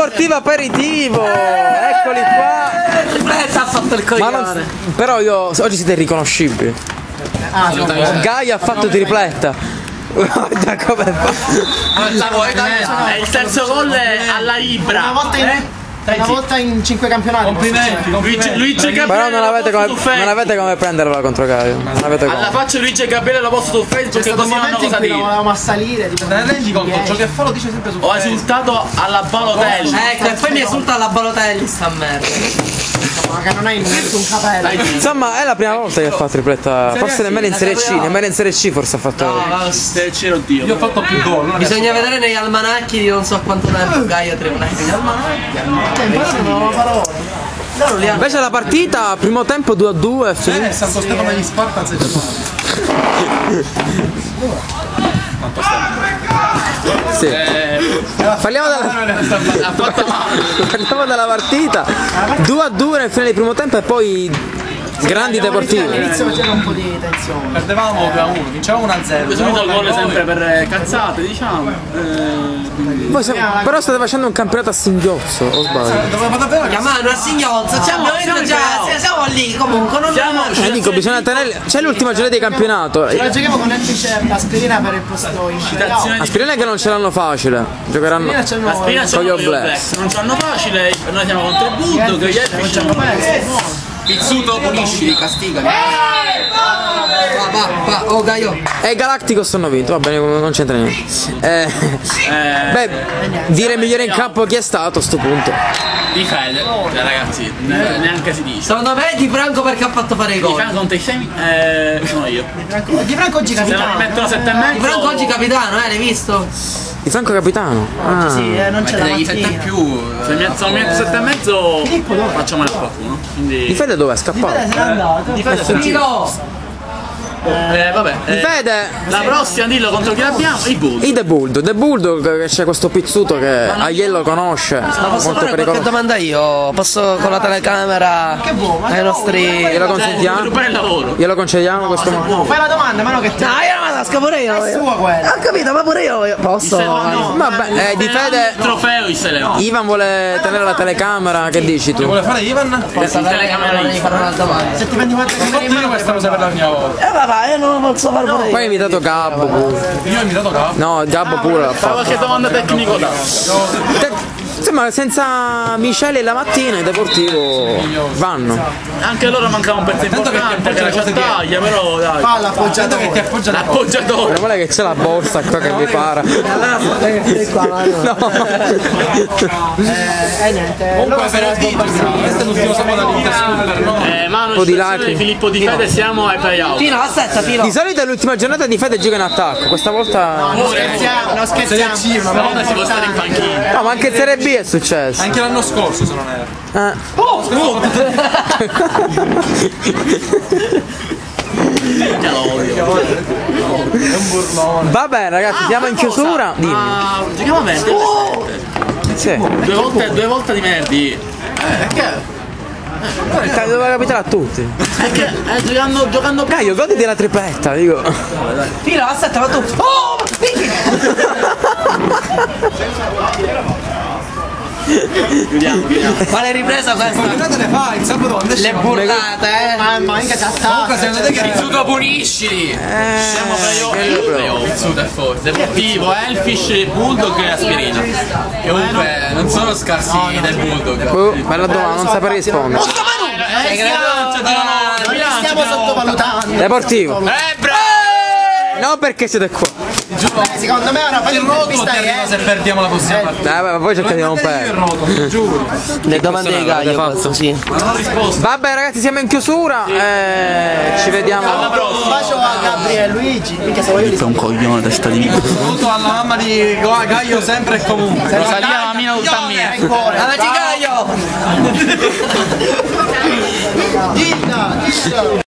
Deportivo aperitivo! Eccoli qua! Aspetta, ha fatto il Ma non- coglione. però io oggi siete irriconoscibili. Gaia ha fatto tripletta. Come fa. E il terzo gol è alla Una Ibra. volta in, una volta in cinque campionati. Complimenti, Luigi, Luigi Gabriele. Però non avete, come, non avete come prenderla contro Gaia. Non avete Alla come. faccia di Luigi Gabriele l'ho posto su Facebook un così non cosa dire. volevamo assalire. Tipo, Te ne rendi conto? Ciò che fa lo dice sempre su Ho esultato alla Balotelli. Ecco, e poi mi esulta la Balotelli sta merda. Ma che non hai un capello. Insomma, è la prima volta che fa tripletta. Forse nemmeno in Serie C. Nemmeno in Serie C forse ha fatto. Se c'ero Dio. Io ho fatto più gol. Bisogna vedere negli almanacchi di non so quanto tempo Gaia tripletta. Gli almanacchi. Hai imparato una nuova parola. Invece la partita, primo tempo 2 a 2. Eh, Santo Stefano agli Spartans è Sì. Parliamo della, parliamo della partita. 2 a 2 nel fine del primo tempo e poi grandi deportivi. All'inizio c'era un po' di tensione. Perdevamo 2 a 1, vincevamo 1 a 0. Subito il gol sempre per eh, cazzate, diciamo. Eh, Voi se- però state facendo un campionato a singhiozzo, o sbaglio? Doveva davvero a Signozzo, ci hanno detto già, sì, siamo lì comunque, non Siamo- Eh, dico, bisogna tenere. C'è l'ultima giornata di campionato. Ce la giochiamo con Elfice aspirina per il posto in di Aspirina che non ce l'hanno facile. Giocheranno. c'è Con gli Blacks. Non ci hanno facile, noi siamo contro il Bull, che gli altri ci hanno Pizzuto pulisci, castigali. Oh Gaio. E Galacticos hanno vinto, va bene, non c'entra niente. Eh, beh, dire migliore in campo chi è stato a sto punto. Di Fede, cioè, ragazzi, ne- neanche si dice. Secondo me Di Franco perché ha fatto fare i Di gol. Franco contro i semi, eh, sono io. Di Franco oggi Se non mi capitano. sette e. Di Franco oggi capitano, eh, l'hai visto? Di Franco Capitano. Ah. Sì, eh, non c'è la mattina. più. Se mi se mi metto sette e mezzo faccio male a qualcuno. Di Quindi. Fede dove è scappato? Se n'è andato. Di Fede se Tiro! Eh, vabbè. Eh, Fede. La prossima dillo contro chi l'abbiamo? I Bull. I The Bulldog, The Bulldog che c'è questo pizzuto che Aiello conosce, Posso molto fare qualche domanda io? Posso con la telecamera ai nostri... Glielo Devi consentiamo? Glielo concediamo questo momento? Fai la domanda, ma no che te. No, io la tasca pure io. È sua quella. Ho capito, ma pure io. Posso? No, Vabbè, eh, di Il Fede. trofeo il Seleo. Ivan vuole tenere la telecamera, che dici tu? Vuole fare Ivan? Posso telecamera devi fare una domanda. Se ti prendi quattro mano, questa cosa per la mia volta. Eh vabbè, io non posso fare pure Poi io. hai invitato Gabbo pure. Io ho invitato Capo. No, Gabbo pure l'ha Fa fatto. qualche domanda tecnico da. Insomma, senza Michele la mattina i Deportivo vanno. Anche loro mancava un pezzo che importante, che le cose Ciattaglia, però dai. fa Attento che ti l'appoggiatore. appoggia la L'appoggiatore. Meno male che c'è la borsa qua che mi para. No. Eh, eh, niente. Comunque per il titolo, questo è l'ultimo sabato no? Eh, Manu, po' di citazione lacrime. di Filippo Di Fede, siamo ai playout. Tino, aspetta, Tino. Di solito è l'ultima giornata di Fede gioca in attacco, questa volta. Non scherziamo, non scherziamo. Una volta si può stare in panchina. No, ma anche Serie B è successo. Anche l'anno scorso se non era. Eh. Lo odio. Va bene, ragazzi, siamo in chiusura. Dimmi. Ah, giochiamo venerdì. Sì. Due volte, due volte di venerdì. Ca- Doveva capitare a tutti. È che eh, giocando, giocando Caio, goditi la tripletta, dico. Tino, aspetta, ma tu. Oh! Chiudiamo, chiudiamo. Quale ripresa questa? Guardate le fa il sabato Le burlate, eh. Ma ma mica ci attacca. secondo te che Rizzuto puniscili? Siamo playoff. Rizzuto è forte. Deportivo, Elfish, Bulldog e Aspirina. Comunque non sono scarsi del Bulldog. Oh, bella domanda, non saprei rispondere. Eh, Non li stiamo sottovalutando. Deportivo. Eh bravo! No, perché siete qua. Eh, Secondo me ora fai Il un rotolo intervista ti arriva se perdiamo la prossima partita. Dai, vabbè, poi cercate di non perdere. rotolo, giuro. Le domande di Gaio, questo, sì. Vabbè, ragazzi, siamo in chiusura. Eh, ci vediamo. Un bacio a Gabriele Luigi. Mica se voglio un coglione testa di merda. Saluto alla mamma di Gaio sempre e comunque. Rosalia, la mia. Amici Gaio! Gilda, Gilda.